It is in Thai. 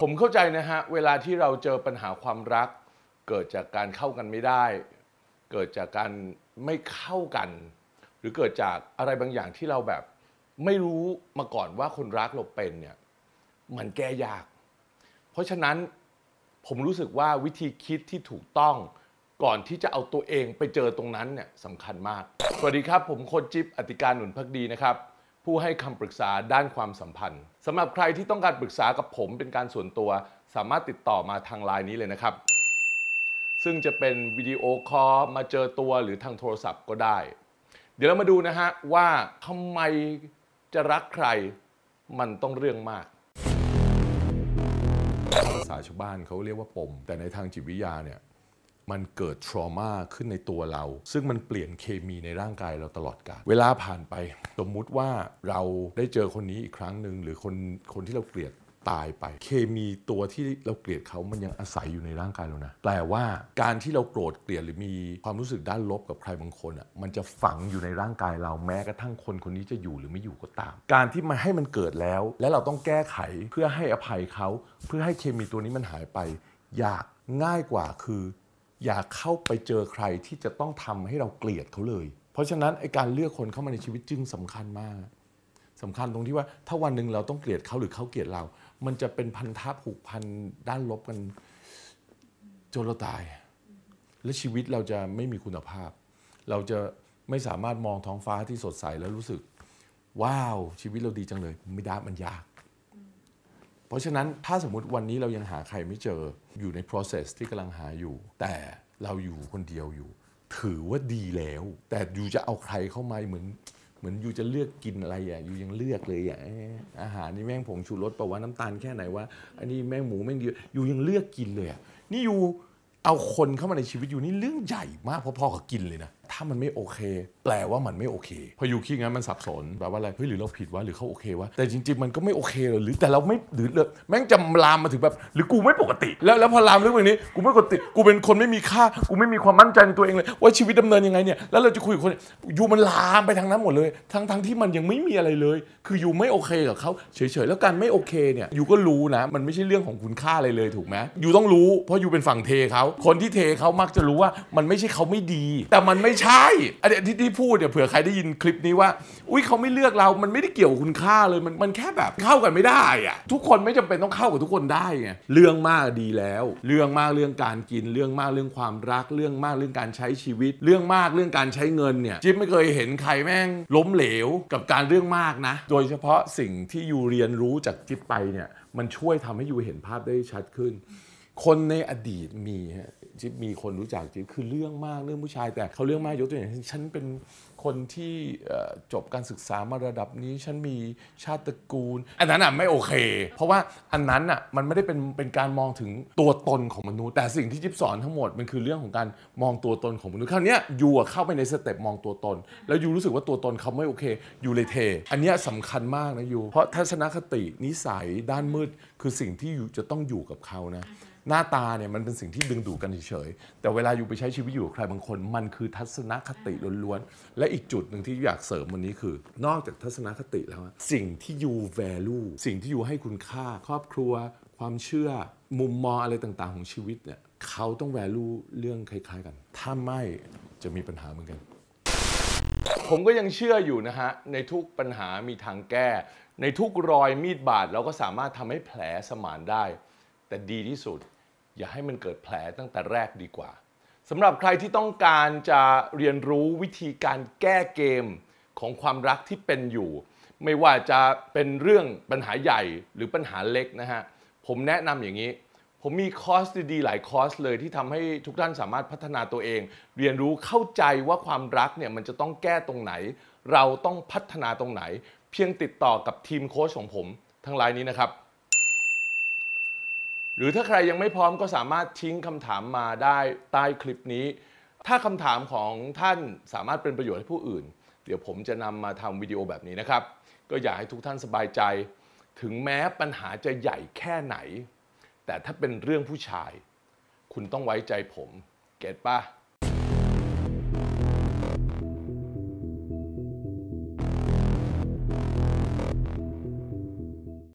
ผมเข้าใจนะฮะ เวลาที่เราเจอปัญหาความรัก เกิดจากการเข้ากันไม่ได้ เกิดจากการไม่เข้ากัน หรือเกิดจากอะไรบางอย่างที่เราแบบ ไม่รู้มาก่อนว่าคนรักเราเป็นเนี่ยมันแก้ยาก เพราะฉะนั้นผมรู้สึกว่าวิธีคิดที่ถูกต้องก่อนที่จะเอาตัวเองไปเจอตรงนั้นเนี่ยสำคัญมาก สวัสดีครับ ผมโคจิ๊บอติการหนุนพักดีนะครับ ผู้ให้คำปรึกษาด้านความสัมพันธ์สำหรับใครที่ต้องการปรึกษากับผมเป็นการส่วนตัว สามารถติดต่อมาทางไลน์นี้เลยนะครับ ซึ่งจะเป็นวิดีโอคอลมาเจอตัวหรือทางโทรศัพท์ก็ได้ เดี๋ยวเรามาดูนะฮะว่าทำไมจะรักใครมันต้องเรื่องมากภาษาชาวบ้านเขาเรียกว่าปม แต่ในทางจิตวิทยาเนี่ย มันเกิด trauma ขึ้นในตัวเรา ซึ่งมันเปลี่ยนเคมีในร่างกายเราตลอดกาลเวลาผ่านไป สมมุติว่าเราได้เจอคนนี้อีกครั้งหนึ่งหรือคนคนที่เราเกลียดตายไป เคมีตัวที่เราเกลียดเขามันยังอาศัยอยู่ในร่างกายเรานะแปลว่าการที่เราโกรธเกลียดหรือมีความรู้สึกด้านลบกับใครบางคนอะมันจะฝังอยู่ในร่างกายเราแม้กระทั่งคนคนนี้จะอยู่หรือไม่อยู่ก็ตาม การที่มาให้มันเกิดแล้ว และเราต้องแก้ไขเพื่อให้อภัยเขา เพื่อให้เคมีตัวนี้มันหายไป ยากง่ายกว่าคือ อย่าเข้าไปเจอใครที่จะต้องทำให้เราเกลียดเขาเลย เพราะฉะนั้นไอการเลือกคนเข้ามาในชีวิตจึงสำคัญมากสำคัญตรงที่ว่าถ้าวันหนึ่งเราต้องเกลียดเขาหรือเขาเกลียดเรา มันจะเป็นพันธะผูกพันด้านลบกันจนเราตาย และชีวิตเราจะไม่มีคุณภาพ เราจะไม่สามารถมองท้องฟ้าที่สดใสแล้วรู้สึก ว้าวชีวิตเราดีจังเลย ไม่ได้มันยาก ราะฉะนั้นถ้าสมมติวันนี้เรายังหาใครไม่เจออยู่ใน process ที่กำลังหาอยู่ แต่เราอยู่คนเดียวอยู่ ถือว่าดีแล้ว แต่อยู่จะเอาใครเข้ามาเหมือนเหมือนอยู่จะเลือกกินอะไรอะอยู่ยังเลือกเลยอะเอ๊ะอาหารนี่แม่งผงชูรสปล่าวะน้ำตาลแค่ไหนวะอันนี้แม่งหมูแม่งดีอยู่ยังเลือกกินเลยอะนี่อยู่เอาคนเข้ามาในชีวิตอยู่นี่เรื่องใหญ่มากพอๆกับกินเลยนะถ้ามันไม่โอเค แปลว่ามันไม่โอเค พออยู่คิดงั้นมันสับสนแปลว่าอะไรเฮ้ยหรือเราผิดวะหรือเขาโอเควะแต่จริง ๆ มันก็ไม่โอเคเลยหรือแต่เราไม่หรือเลยแม่งจะลามมาถึงแบบหรือกูไม่ปกติ แล้วแล้วพอลามเรื่องแบบนี้กูไม่ปกติกูเป็นคนไม่มีค่ากูไม่มีความมั่นใจในตัวเองเลยว่าชีวิตดำเนินยังไงเนี่ยแล้วเราจะคุยกับคนอยู่มันลามไปทางนั้นหมดเลยทั้งทั้งที่มันยังไม่มีอะไรเลย คืออยู่ไม่โอเคกับเขาเฉยๆแล้วการไม่โอเคเนี่ยอยู่ก็รู้นะ มันไม่ใช่เรื่องของคุณค่าอะไรเลยถูกไหมอยู่ต้องรู้ เพราะอยู่เป็นฝั่งเทเขาคนที่เทเขามักจะรู้ว่ามันไม่ใช่เขาไม่ดี แต่มันไม่ใช่อันนี้ที่พูดเนี่ยเผื่อใครได้ยินคลิปนี้ว่า อุ้ยเขาไม่เลือกเรา มันไม่ได้เกี่ยวกับคุณค่าเลย มันมันแค่แบบเข้ากันไม่ได้อะทุกคนไม่จำเป็นต้องเข้ากับทุกคนได้ไงเรื่องมากดีแล้ว เรื่องมากเรื่องการกิน เรื่องมากเรื่องความรัก เรื่องมากเรื่องการใช้ชีวิต เรื่องมากเรื่องการใช้เงินเนี่ยจิ๊บไม่เคยเห็นใครแม่งล้มเหลวกับการเรื่องมากนะ โดยเฉพาะสิ่งที่ยูเรียนรู้จากจิ๊บไปเนี่ยมันช่วยทำให้ยูเห็นภาพได้ชัดขึ้น คนในอดีตมีฮะจิ๊บมีคนรู้จักจิ๊บคือเรื่องมากเรื่องผู้ชาย แต่เขาเรื่องมากยกตัวอย่างฉันเป็นคนที่จบการศึกษามาระดับนี้ฉันมีชาติตระกูล อันนั้นอะไม่โอเค เพราะว่าอันนั้นอะมันไม่ได้เป็นเป็นการมองถึงตัวตนของมนุษย์ แต่สิ่งที่จิ๊บสอนทั้งหมดมันคือเรื่องของการมองตัวตนของมนุษย์คราวนี้ยูเข้าไปในสเต็ปมองตัวตน แล้วยูรู้สึกว่าตัวตนเขาไม่โอเคยูเลยเท อันนี้ยสำคัญมากนะยูเพราะทัศนคตินิสัยด้านมืดคือสิ่งที่ยูจะต้องอยู่กับเขานะ หน้าตาเนี่ยมันเป็นสิ่งที่ดึงดูดกันเฉยๆแต่เวลาอยู่ไปใช้ชีวิตอยู่กับใครบางคน มันคือทัศนคติล้วนๆ และอีกจุดหนึ่งที่อยากเสริมวันนี้คือ นอกจากทัศนคติแล้ว สิ่งที่ยู value สิ่งที่อยู่ให้คุณค่า ครอบครัว ความเชื่อ มุมมองอะไรต่างๆ ของชีวิตเนี่ยเขาต้อง value เรื่องคล้ายๆกัน ถ้าไม่จะมีปัญหาเหมือนกันผมก็ยังเชื่ออยู่นะฮะ ในทุกปัญหามีทางแก้ ในทุกรอยมีดบาดเราก็สามารถทำให้แผลสมานได้ แต่ดีที่สุด อย่าให้มันเกิดแผลตั้งแต่แรกดีกว่าสำหรับใครที่ต้องการจะเรียนรู้วิธีการแก้เกมของความรักที่เป็นอยู่ ไม่ว่าจะเป็นเรื่องปัญหาใหญ่หรือปัญหาเล็กนะฮะผมแนะนำอย่างนี้ ผมมีคอร์สดีๆ หลายคอร์สเลยที่ทำให้ทุกท่านสามารถพัฒนาตัวเอง เรียนรู้เข้าใจว่าความรักเนี่ยมันจะต้องแก้ตรงไหน เราต้องพัฒนาตรงไหน เพียงติดต่อกับทีมโค้ชของผมทางไลน์นี้นะครับ หรือถ้าใครยังไม่พร้อมก็สามารถทิ้งคำถามมาได้ใต้คลิปนี้ ถ้าคำถามของท่านสามารถเป็นประโยชน์ให้ผู้อื่น เดี๋ยวผมจะนำมาทำวิดีโอแบบนี้นะครับ ก็อยากให้ทุกท่านสบายใจ ถึงแม้ปัญหาจะใหญ่แค่ไหน แต่ถ้าเป็นเรื่องผู้ชาย คุณต้องไว้ใจผม เก็ตปะ